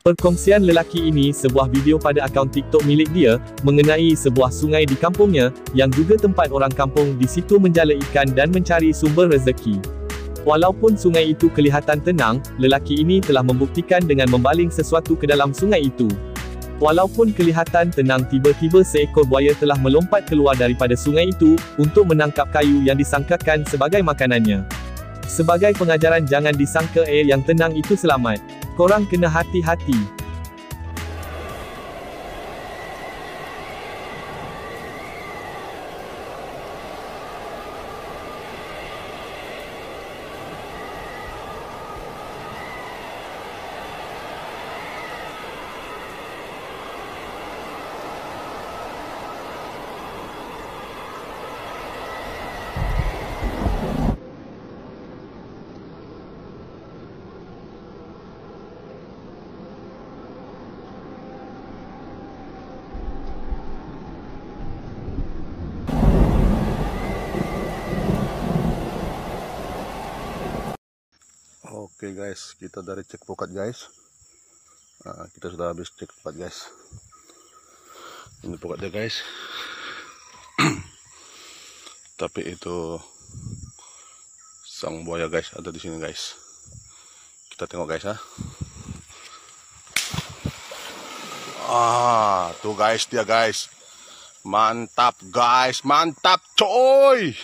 Perkongsian lelaki ini sebuah video pada akaun TikTok milik dia, mengenai sebuah sungai di kampungnya, yang juga tempat orang kampung di situ menjala ikan dan mencari sumber rezeki. Walaupun sungai itu kelihatan tenang, lelaki ini telah membuktikan dengan membaling sesuatu ke dalam sungai itu. Walaupun kelihatan tenang tiba-tiba seekor buaya telah melompat keluar daripada sungai itu, untuk menangkap kayu yang disangkakan sebagai makanannya. Sebagai pengajaran jangan disangka air yang tenang itu selamat. Korang kena hati-hati. Oke okay guys, kita dari cek pokat guys. Nah, kita sudah habis cek pokat guys. Ini pokatnya guys. Tapi itu sang buaya guys ada di sini guys. Kita tengok guys ya. Ah, tuh guys dia guys. Mantap guys, mantap coy.